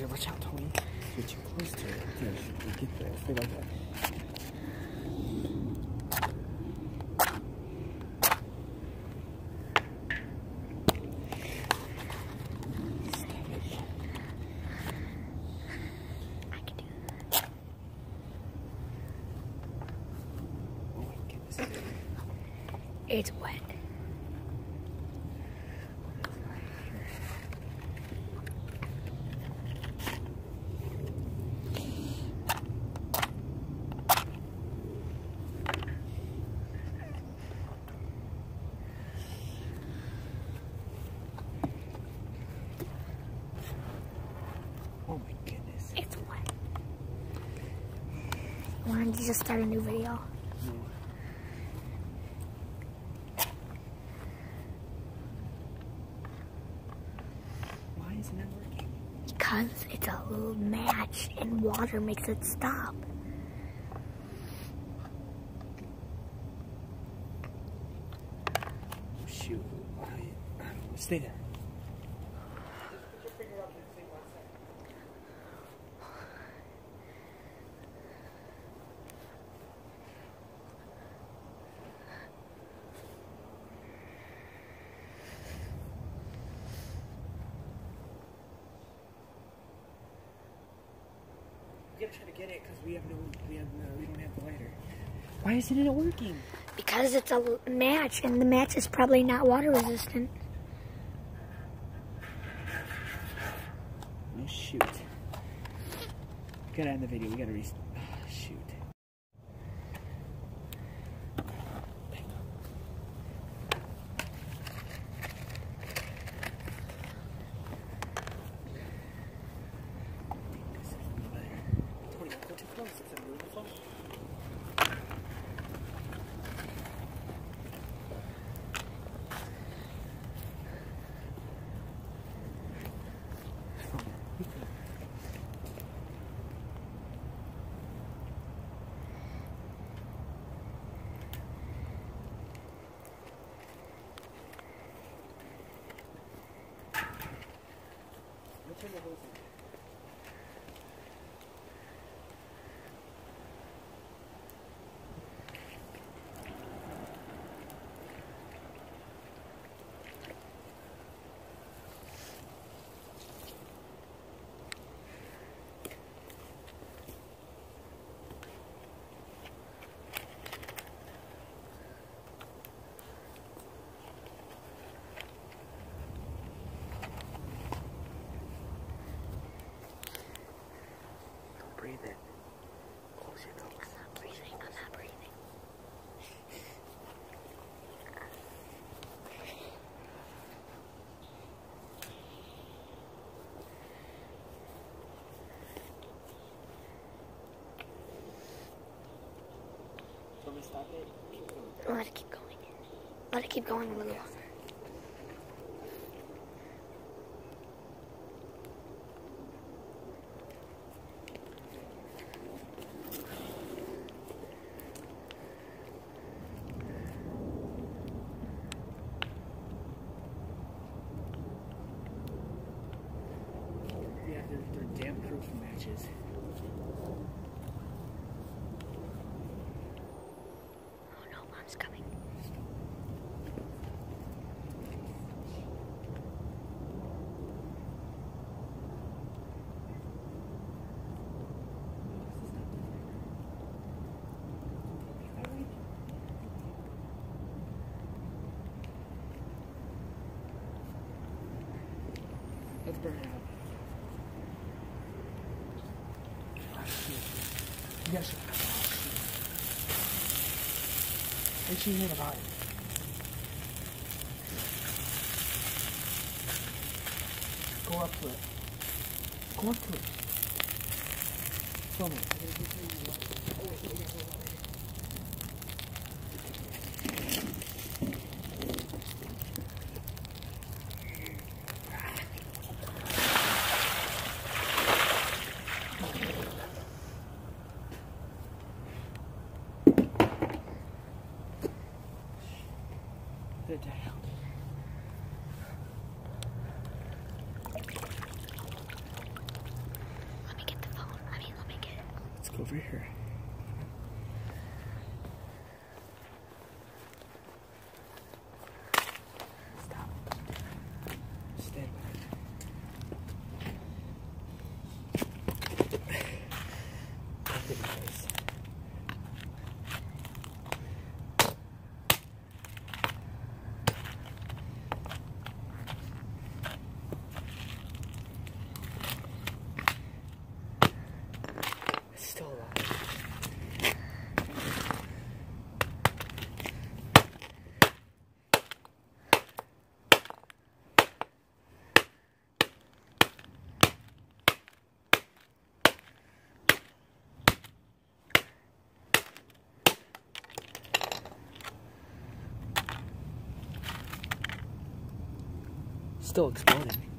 Here, get there. Stay like that. I can do that. Oh. It's wet. Oh my goodness. It's wet. Why don't you just start a new video? Why isn't it working? Because it's a little match and water makes it stop. Shoot. I, I. Stay there. We gotta try to get it because we have no, we have no, we don't have the lighter. Why isn't it working? Because it's a match and the match is probably not water resistant. Oh shoot. We gotta end the video. We gotta re. Gracias. Going. Let it keep going. Let it keep going a little longer. Yeah, they're, they're damn proof matches. No, mom's coming. Let's burn it out. Oh, shoot. Sure you hear the volume. Go up to it. Go up to it. Film it. Put it down. Let me get the phone. I mean, let me get over here. Stop. Stand back. Look at your face. It's still alive. Still exploding.